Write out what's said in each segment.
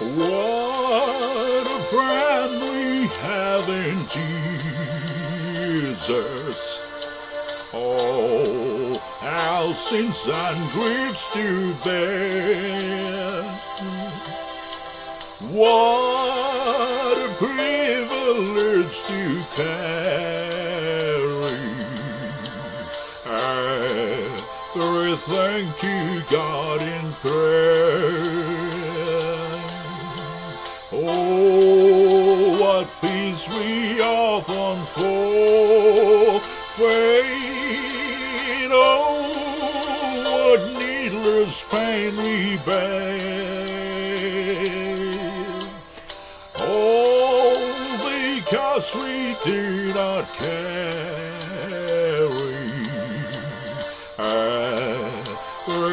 What a friend we have in Jesus. Oh, how sins and griefs to bear. What a privilege to carry. Everything to God in prayer. Oh, what peace we often forfeit. Oh, what needless pain we bear. Oh, because we do not carry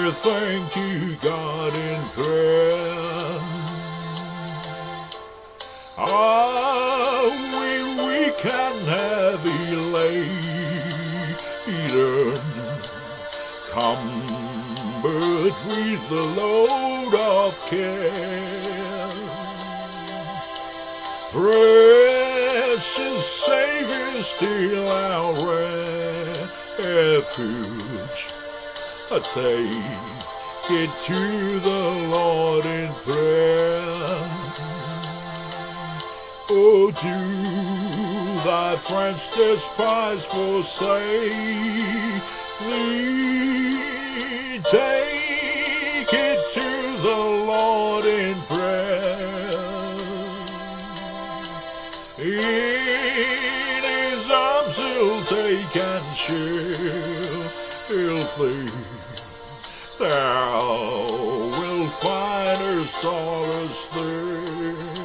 everything to God in prayer. Ah, we weak and heavy laden, cumbered with the load of care. Precious Savior, still our refuge. I take it to the Lord in prayer. Oh, do thy friends despise, forsake thee? Take it to the Lord in prayer. In his arms he'll take and shield thee. Thou wilt find her solace there.